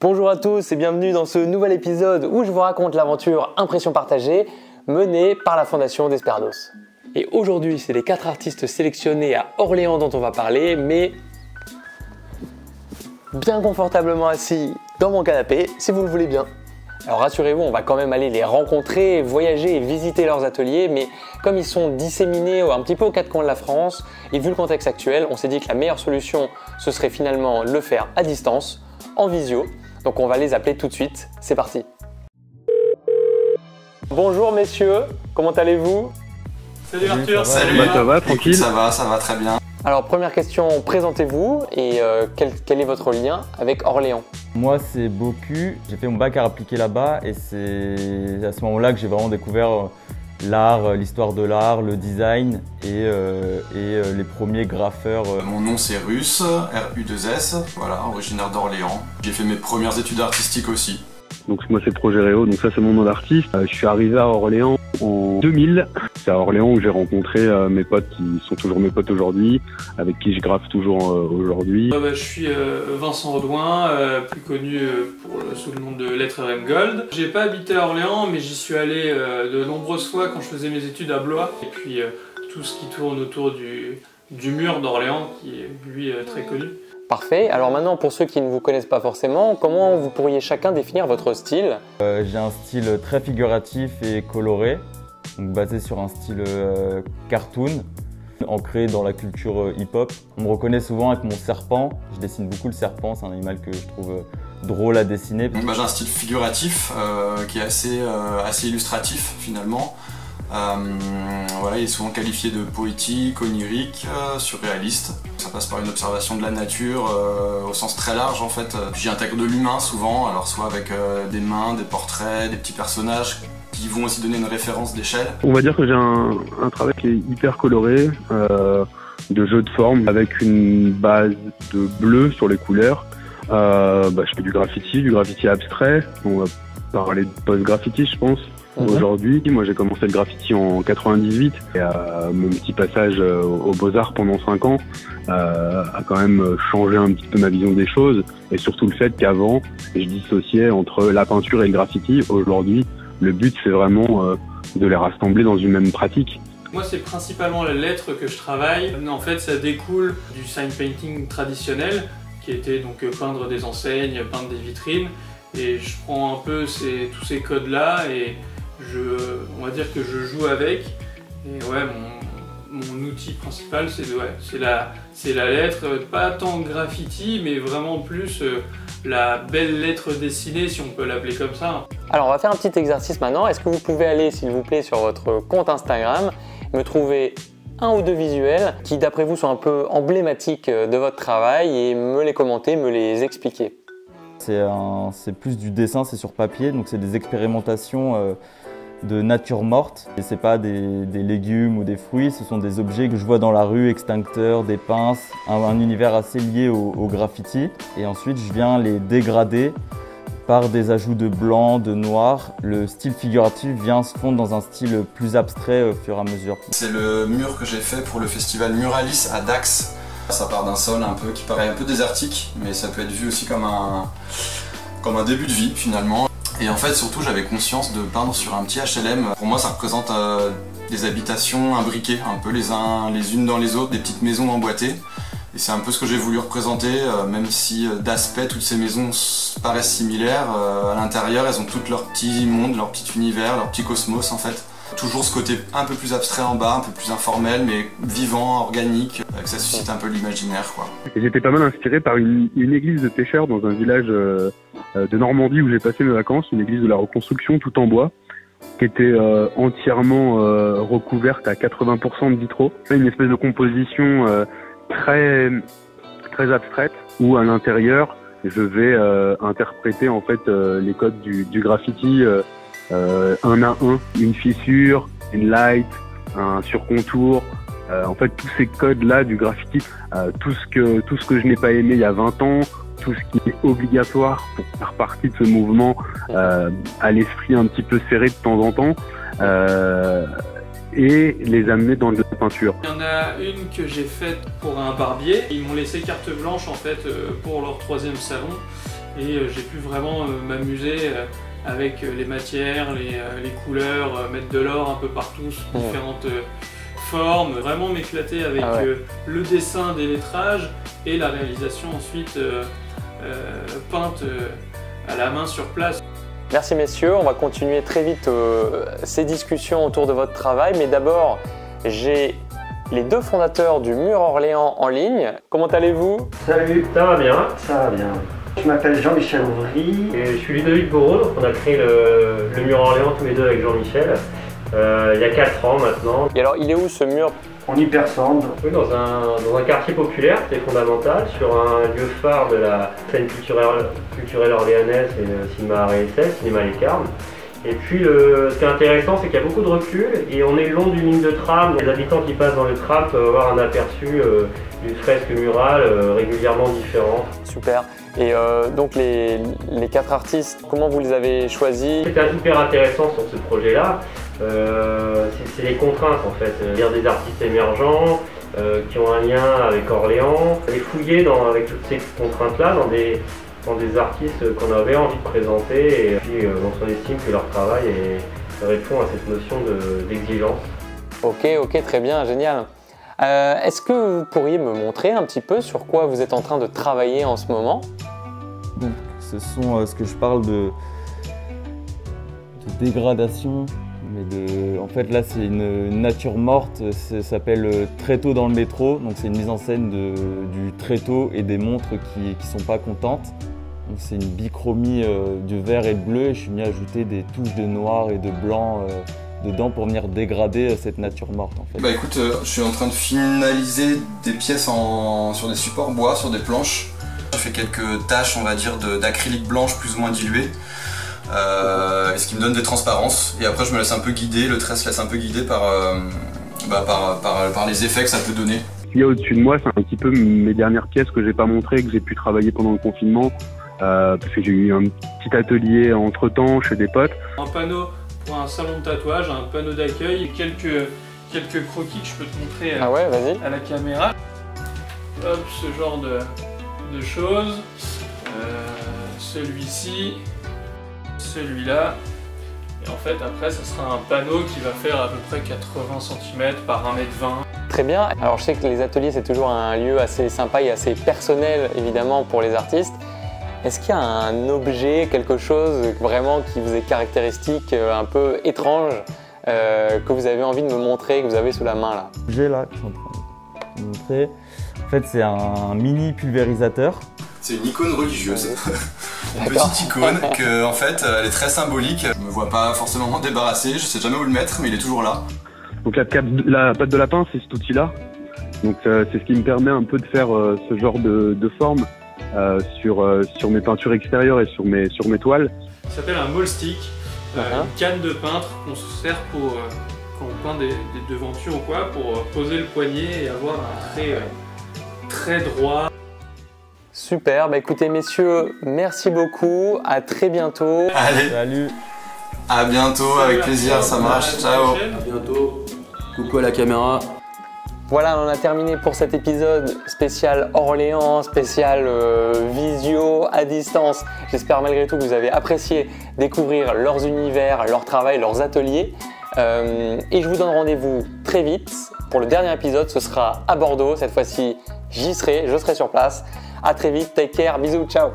Bonjour à tous et bienvenue dans ce nouvel épisode où je vous raconte l'aventure Impression partagée menée par la Fondation Desperdos. Et aujourd'hui, c'est les quatre artistes sélectionnés à Orléans dont on va parler, mais bien confortablement assis dans mon canapé, si vous le voulez bien. Alors rassurez-vous, on va quand même aller les rencontrer, voyager et visiter leurs ateliers, mais comme ils sont disséminés un petit peu aux quatre coins de la France, et vu le contexte actuel, on s'est dit que la meilleure solution, ce serait finalement le faire à distance, en visio, donc on va les appeler tout de suite. C'est parti. Bonjour messieurs, comment allez-vous? Salut Arthur, Salut. Bah, ça va, tranquille. Ça va, ça va très bien. Alors première question, présentez-vous et euh, quel, quel est votre lien avec Orléans? Moi, c'est Bocu. J'ai fait mon bac à appliquer là-bas et c'est à ce moment-là que j'ai vraiment découvert euh, l'art, euh, l'histoire de l'art, le design et, euh, et euh, les premiers graffeurs. Mon nom c'est Russe, RU2S, voilà, originaire d'Orléans. J'ai fait mes premières études artistiques aussi. Donc moi c'est Projet Réo, donc ça c'est mon nom d'artiste. Euh, je suis arrivé à Orléans en 2000. C'est à Orléans où j'ai rencontré euh, mes potes qui sont toujours mes potes aujourd'hui, avec qui je graffe toujours euh, aujourd'hui. Bah, je suis Vincent Redouin, euh, plus connu sous le nom de Lettre RM Gold. J'ai pas habité à Orléans, mais j'y suis allé de nombreuses fois quand je faisais mes études à Blois. Et puis tout ce qui tourne autour du, du mur d'Orléans, qui est lui très connu. Parfait. Alors maintenant, pour ceux qui ne vous connaissent pas forcément, comment vous pourriez chacun définir votre style? Euh, j'ai un style très figuratif et coloré, donc basé sur un style euh, cartoon, ancré dans la culture euh, hip-hop. On me reconnaît souvent avec mon serpent. Je dessine beaucoup le serpent, c'est un animal que je trouve euh, drôle à dessiner. Bah, j'ai un style figuratif euh, qui est assez, euh, assez illustratif finalement. Euh, voilà, il est souvent qualifié de poétique, onirique, euh, surréaliste. Ça passe par une observation de la nature euh, au sens très large en fait. J'y intègre de l'humain souvent, alors soit avec des mains, des portraits, des petits personnages qui vont aussi donner une référence d'échelle. On va dire que j'ai un, travail qui est hyper coloré, de jeu de forme, avec une base de bleu sur les couleurs. Bah, je fais du graffiti, du graffiti abstrait. On va parler de post-graffiti je pense. Mhm. Aujourd'hui, moi j'ai commencé le graffiti en 98 et euh, mon petit passage euh, aux Beaux-Arts pendant 5 ans euh, a quand même changé un petit peu ma vision des choses et surtout le fait qu'avant je dissociais entre la peinture et le graffiti. Aujourd'hui, le but c'est vraiment euh, de les rassembler dans une même pratique. Moi, c'est principalement la lettre que je travaille. En fait, ça découle du sign painting traditionnel, qui était donc peindre des enseignes, peindre des vitrines. Et je prends un peu ces- tous ces codes-là et je, on va dire que je joue avec. Et ouais, mon, mon outil principal, c'est ouais, c'est la, c'est la lettre, pas tant graffiti, mais vraiment plus euh, la belle lettre dessinée, si on peut l'appeler comme ça. Alors on va faire un petit exercice maintenant. Est-ce que vous pouvez aller, s'il vous plaît, sur votre compte Instagram, me trouver un ou deux visuels qui, d'après vous, sont un peu emblématiques euh, de votre travail et me les commenter, me les expliquer? C'est un- c'est plus du dessin, c'est sur papier, donc c'est des expérimentations euh, de nature morte. Et c'est pas des, légumes ou des fruits, ce sont des objets que je vois dans la rue, extincteurs, des pinces, un, un univers assez lié au, au graffiti. Et ensuite, je viens les dégrader par des ajouts de blanc, de noir. Le style figuratif vient se fondre dans un style plus abstrait au fur et à mesure. C'est le mur que j'ai fait pour le festival Muralis à Dax. Ça part d'un sol un peu qui paraît un peu désertique, mais ça peut être vu aussi comme un, comme un début de vie finalement. Et en fait, surtout, j'avais conscience de peindre sur un petit HLM. Pour moi, ça représente euh, des habitations imbriquées, un peu les uns les unes dans les autres, des petites maisons emboîtées. Et c'est un peu ce que j'ai voulu représenter, euh, même si euh, d'aspect toutes ces maisons paraissent similaires. à l'intérieur, elles ont toutes leur petit monde, leur petit univers, leur petit cosmos en fait. Toujours ce côté un peu plus abstrait en bas, un peu plus informel, mais vivant, organique, que ça suscite un peu l'imaginaire quoi. Et j'étais pas mal inspiré par une, église de pêcheurs dans un village de Normandie où j'ai passé mes vacances, une église de la reconstruction tout en bois, qui était euh, entièrement euh, recouverte à 80% de vitraux. Une espèce de composition euh, très très abstraite où à l'intérieur je vais euh, interpréter en fait euh, les codes du, du graffiti euh, euh, un à un, une fissure, une light, un surcontour. Euh, en fait, tous ces codes-là du graffiti, euh, tout ce que tout ce que je n'ai pas aimé il y a 20 ans, tout ce qui est obligatoire pour faire partie de ce mouvement euh, à l'esprit un petit peu serré de temps en temps euh, et les amener dans de la peinture. Il y en a une que j'ai faite pour un barbier. Ils m'ont laissé carte blanche en fait euh, pour leur troisième salon et j'ai pu vraiment m'amuser avec les matières, les, les couleurs, mettre de l'or un peu partout sous Ouais. différentes formes, vraiment m'éclater avec Ah ouais. le dessin des lettrages et la réalisation ensuite peinte euh, à la main sur place. Merci messieurs, on va continuer très vite euh, ces discussions autour de votre travail, mais d'abord j'ai les deux fondateurs du Mur Orléans en ligne. Comment allez-vous? Salut, ça va bien, ça va bien. Je m'appelle Jean-Michel Ouvry et je suis Ludovic Bourreau, donc on a créé le, le Mur Orléans tous les deux avec Jean-Michel euh, il y a 4 ans maintenant. Et alors il est où ce mur? On y. Oui, dans un, dans un quartier populaire, c'est fondamental, sur un lieu phare de la scène culturelle, culturelle orléanaise, c'est le cinéma RSS, cinéma Les Carmes. Et puis le, ce qui est intéressant, c'est qu'il y a beaucoup de recul et on est le long d'une ligne de tram. Les habitants qui passent dans le tram peuvent avoir un aperçu euh, d'une fresque murale euh, régulièrement différente. Super. Et euh, donc les, les quatre artistes, comment vous les avez choisis? C'était hyper intéressant sur ce projet-là. Euh, c'est- les contraintes en fait. Il y a des artistes émergents euh, qui ont un lien avec Orléans. Et fouiller dans, avec toutes ces contraintes-là dans des, dans des artistes qu'on avait envie de présenter et puis euh, dont on estime que leur travail est- répond à cette notion de- d'exigence. Ok, ok, très bien, génial. Euh, Est-ce que vous pourriez me montrer un petit peu sur quoi vous êtes en train de travailler en ce moment? Donc, ce sont euh, ce que je parle de, de dégradation. Mais en fait, là, c'est une, nature morte. Ça s'appelle euh, Tréteau dans le métro. Donc, c'est une mise en scène du tréteau et des montres qui ne sont pas contentes. C'est une bichromie euh, du vert et de bleu. Et je suis à ajouter des touches de noir et de blanc euh, dedans pour venir dégrader cette nature morte. Bah écoute, je suis en train de finaliser des pièces sur des supports bois, sur des planches. J'ai fait quelques taches, on va dire, d'acrylique blanche plus ou moins diluée. Ce qui me donne des transparences. Et après, je me laisse un peu guider, le trait se laisse un peu guider par, euh, bah, par, par, par les effets que ça peut donner. Ce qu'il y a au-dessus de moi, c'est un petit peu mes dernières pièces que j'ai pas montrées, que j'ai pu travailler pendant le confinement. Euh, parce que j'ai eu un petit atelier entre temps chez des potes. Un panneau pour un salon de tatouage, un panneau d'accueil, quelques, quelques croquis que je peux te montrer à, Ah ouais, vas-y. à la caméra. Hop, ce genre de, de choses. Euh, celui-ci, celui-là. Et en fait, après, ce sera un panneau qui va faire à peu près 80 cm par 1m20. Très bien. Alors je sais que les ateliers c'est toujours un lieu assez sympa et assez personnel évidemment pour les artistes. Est-ce qu'il y a un objet, quelque chose vraiment qui vous est caractéristique, euh, un peu étrange, euh, que vous avez envie de me montrer, que vous avez sous la main là? J'ai là, que je suis en train de vous montrer. En fait, c'est un mini pulvérisateur. C'est une icône religieuse. une petite icône que, en fait, elle est très symbolique. Je me vois pas forcément m'en débarrasser, je sais jamais où le mettre, mais il est toujours là. Donc la, cap- la patte de lapin, c'est cet outil-là. Donc euh, c'est ce qui me permet un peu de faire euh, ce genre de, de forme euh, sur, euh, sur mes peintures extérieures et sur mes, sur mes toiles. Ça s'appelle un stick, euh, Uh-huh. une canne de peintre qu'on se sert pour, euh, quand on peint des, des devantures ou quoi, pour poser le poignet et avoir un trait euh, très droit. Super, bah écoutez messieurs, merci beaucoup, à très bientôt. Allez, Salut à bientôt, avec plaisir, ça marche, ciao À bientôt. Coucou à la caméra. Voilà, on a terminé pour cet épisode spécial Orléans, spécial euh, visio à distance. J'espère malgré tout que vous avez apprécié découvrir leurs univers, leur travail, leurs ateliers. Euh, et je vous donne rendez-vous très vite pour le dernier épisode. Ce sera à Bordeaux. Cette fois-ci, j'y serai, je serai sur place. À très vite, take care, bisous, ciao